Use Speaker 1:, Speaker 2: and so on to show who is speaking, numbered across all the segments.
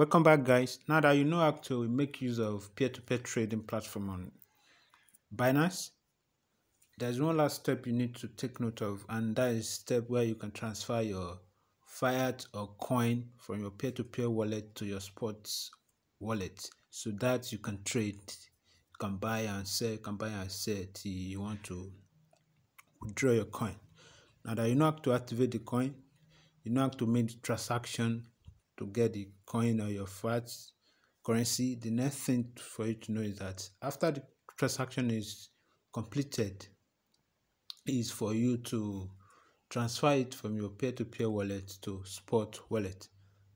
Speaker 1: Welcome back guys. Now that you know how to make use of peer-to-peer trading platform on Binance, there's one last step you need to take note of and that is step where you can transfer your fiat or coin from your peer-to-peer wallet to your spot wallet so that you can trade, you can buy and sell, you can buy and sell till you want to withdraw your coin. Now that you know how to activate the coin, you know how to make the transaction to get the coin or your fiat currency, the next thing for you to know is that after the transaction is completed, is for you to transfer it from your peer-to-peer -peer wallet to spot wallet.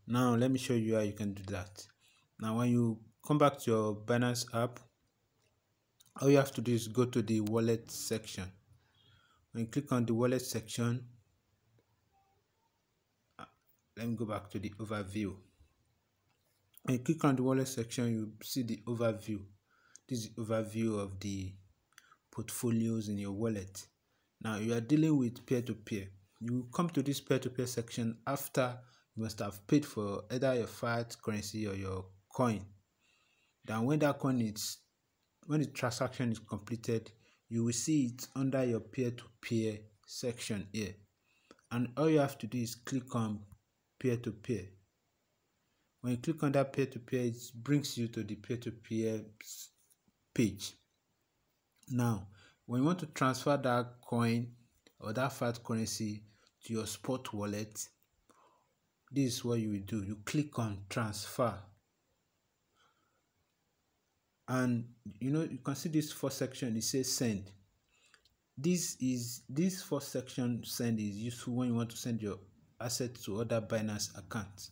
Speaker 1: Now let me show you how you can do that. Now when you come back to your Binance app, all you have to do is go to the wallet section. When you click on the wallet section, let me go back to the overview. When you click on the wallet section you see the overview. This is the overview of the portfolios in your wallet. Now you are dealing with peer-to-peer. You come to this peer-to-peer section after you must have paid for either your fiat currency or your coin. Then when that coin is when the transaction is completed you will see it under your peer-to-peer section here. And all you have to do is click on peer-to-peer. When you click on that peer-to-peer, it brings you to the peer-to-peer page. Now, when you want to transfer that coin or that fiat currency to your spot wallet, this is what you will do. You click on transfer. And you know, you can see this first section, it says send. This is this first section send is useful when you want to send your access to other Binance accounts.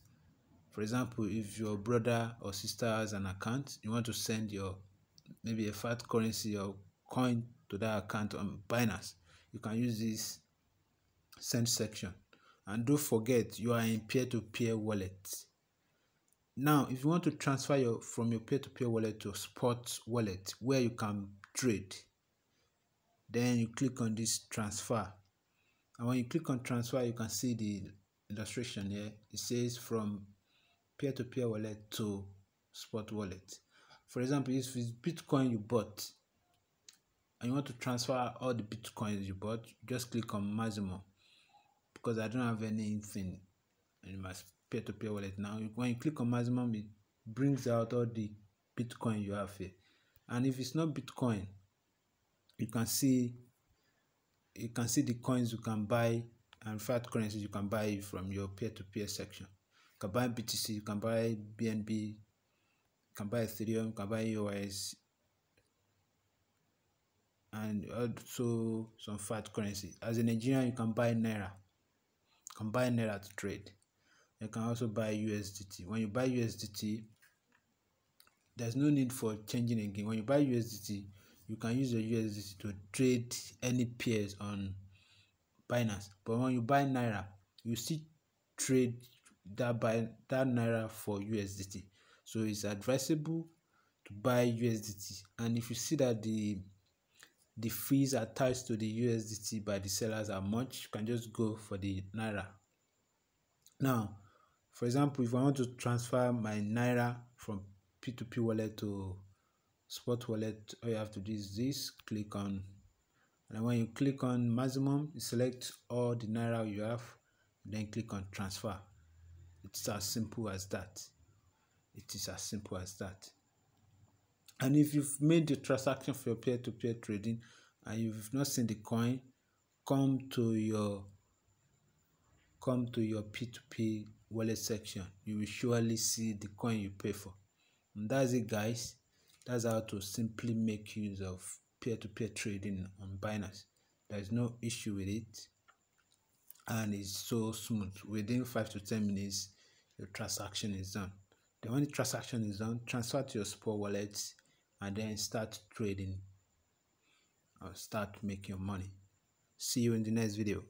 Speaker 1: For example, if your brother or sister has an account, you want to send your maybe a fiat currency or coin to that account on Binance, you can use this send section. And don't forget, you are in peer-to-peer -peer wallet. Now, if you want to transfer your from your peer-to-peer -peer wallet to spot wallet where you can trade, then you click on this transfer. And when you click on transfer, you can see the illustration here, it says from peer-to-peer -peer wallet to spot wallet. For example, if it's Bitcoin you bought and you want to transfer all the Bitcoins you bought, just click on maximum because I don't have anything in my peer-to-peer -peer wallet now. When you click on maximum, it brings out all the Bitcoin you have here. And if it's not Bitcoin, you can see you can see the coins you can buy and fiat currencies you can buy from your peer-to-peer section. You can buy BTC, you can buy BNB, you can buy Ethereum, you can buy EOS, and also some fiat currency. As a Nigerian, you can buy Naira. You can buy Naira to trade. You can also buy USDT. When you buy USDT, there's no need for changing again. When you buy USDT, you can use your USDT to trade any pairs on Binance. But when you buy Naira, you still trade that buy that Naira for USDT. So it's advisable to buy USDT. And if you see that the the fees attached to the USDT by the sellers are much, you can just go for the Naira. Now, for example, if I want to transfer my Naira from P2P wallet to Spot wallet, all you have to do is this click on and when you click on maximum you select all the naira you have then click on transfer. It's as simple as that. It is as simple as that. And if you've made the transaction for your peer-to-peer -peer trading and you've not seen the coin come to your come to your p2p wallet section. You will surely see the coin you pay for. And that's it guys. That's how to simply make use of peer-to-peer trading on Binance. There is no issue with it and it's so smooth. Within 5 to 10 minutes, your transaction is done. The transaction is done, transfer to your spot wallet and then start trading or start making your money. See you in the next video.